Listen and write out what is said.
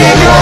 Yeah.